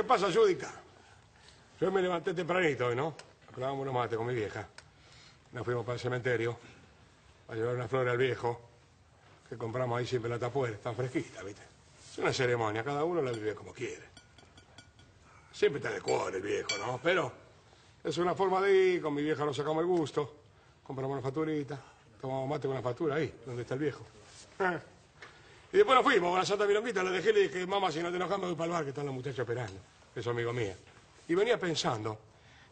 ¿Qué pasa, Judica? Yo me levanté tempranito hoy, ¿no? Acabamos unos mates con mi vieja. Nos fuimos para el cementerio a llevar una flor al viejo que compramos ahí siempre la tapuera. Está fresquita, ¿viste? Es una ceremonia, cada uno la vive como quiere. Siempre está de cuore el viejo, ¿no? Pero es una forma de ir, con mi vieja nos sacamos el gusto, compramos una facturita, tomamos mate con una factura ahí, donde está el viejo. Y después nos fuimos la Santa Milonguita, la dejé y le dije, mamá, si no te enojas me voy para el bar, que están los muchachos esperando, que son amigos míos. Y venía pensando,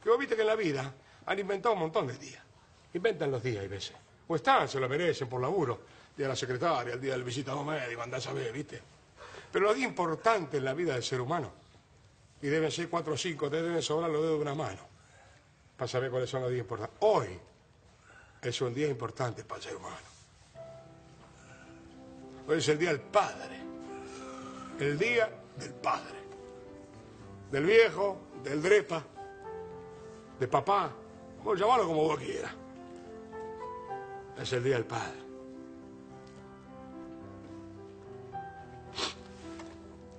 que vos viste que en la vida han inventado un montón de días. Inventan los días, hay veces. O están, se lo merecen por laburo. Día de la secretaria, el día del visitado médico, andás a ver, ¿viste? Pero los días importantes en la vida del ser humano, y deben ser cuatro o cinco, te deben sobrar los dedos de una mano, para saber cuáles son los días importantes. Hoy es un día importante para el ser humano. Hoy es el día del padre. El día del padre. Del viejo, del drepa, de papá. Vos llamarlo como vos quieras. Es el día del padre.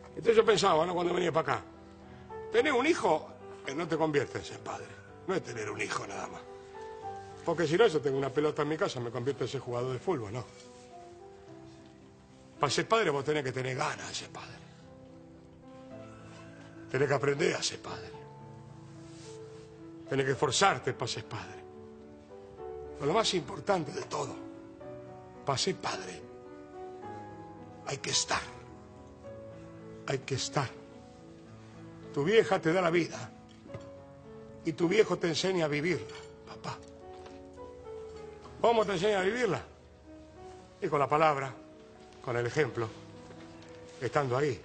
Entonces yo pensaba, ¿no? Cuando venía para acá. Tener un hijo no te conviertes en padre. No es tener un hijo nada más. Porque si no, yo tengo una pelota en mi casa, me convierto en ese jugador de fútbol, ¿no? Para ser padre vos tenés que tener ganas de ser padre. Tenés que aprender a ser padre. Tenés que esforzarte para ser padre. Pero lo más importante de todo, para ser padre, hay que estar. Hay que estar. Tu vieja te da la vida y tu viejo te enseña a vivirla, papá. ¿Cómo te enseña a vivirla? Y con la palabra, con el ejemplo, estando ahí,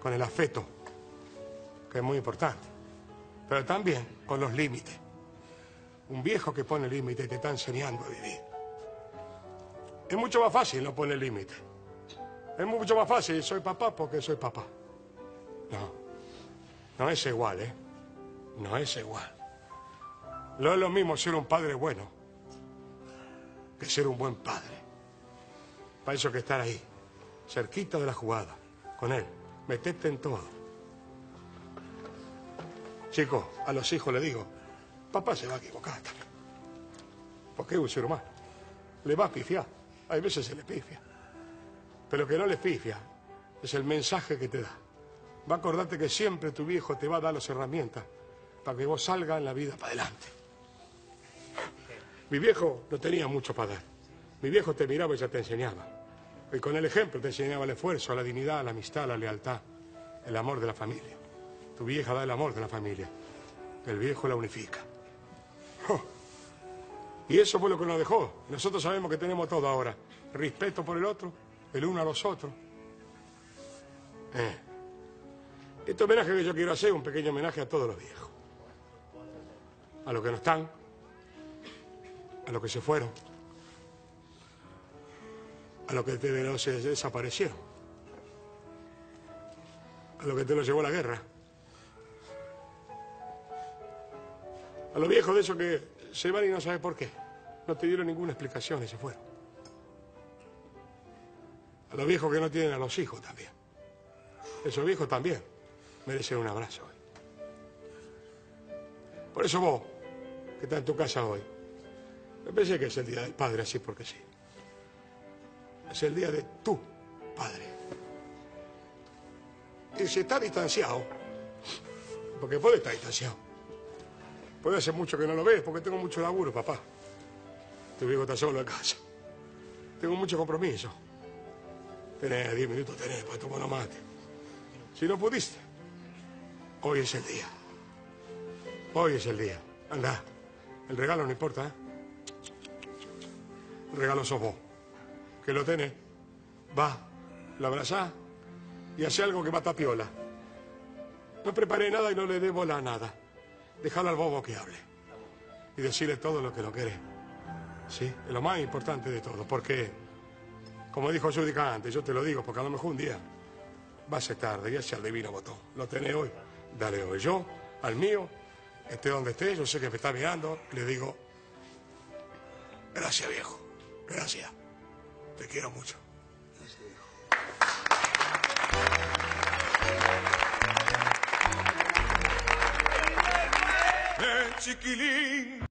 con el afecto, que es muy importante, pero también con los límites. Un viejo que pone límites te está enseñando a vivir. Es mucho más fácil no poner límites. Es mucho más fácil, soy papá porque soy papá. No, no es igual, ¿eh? No es igual. No es lo mismo ser un padre bueno que ser un buen padre. Para eso que estar ahí, cerquita de la jugada, con él, meterte en todo. Chicos, a los hijos le digo, papá se va a equivocar. Porque es un ser humano. Le va a pifiar. Hay veces se le pifia. Pero que no le pifia es el mensaje que te da. Va a acordarte que siempre tu viejo te va a dar las herramientas para que vos salgas en la vida para adelante. Mi viejo no tenía mucho para dar. Mi viejo te miraba y ya te enseñaba. Y con el ejemplo te enseñaba el esfuerzo, la dignidad, la amistad, la lealtad, el amor de la familia. Tu vieja da el amor de la familia. El viejo la unifica. Oh. Y eso fue lo que nos dejó. Nosotros sabemos que tenemos todo ahora. Respeto por el otro, el uno a los otros. Eh. Este homenaje que yo quiero hacer es un pequeño homenaje a todos los viejos. A los que no están, a los que se fueron, a los que te los desaparecieron, a los que te los llevó la guerra, a los viejos de esos que se van y no sabes por qué, no te dieron ninguna explicación y se fueron, a los viejos que no tienen a los hijos también, esos viejos también merecen un abrazo hoy. Por eso vos, que estás en tu casa hoy, me parece que es el día del padre, así porque sí. Es el día de tu padre. Y si está distanciado, porque puede estar distanciado, puede hacer mucho que no lo ves, porque tengo mucho laburo, papá. Tu viejo está solo en casa. Tengo mucho compromiso. Tenés 10 minutos, tenés para tomar una mate. Si no pudiste, hoy es el día. Hoy es el día. Anda. El regalo no importa, ¿eh? El regalo sos vos. Que lo tenés. Va, lo abrazás y hace algo que mata piola. No preparé nada y no le dé bola a nada. Déjalo al bobo que hable. Y decirle todo lo que lo querés. Sí, es lo más importante de todo. Porque, como dijo Judica antes, yo te lo digo, porque a lo mejor un día va a ser tarde y ese al divino botón. Lo tenés hoy, dale hoy. Yo, al mío, esté donde esté, yo sé que me está mirando, le digo, gracias viejo, gracias, te quiero mucho. Eh, chiquilín.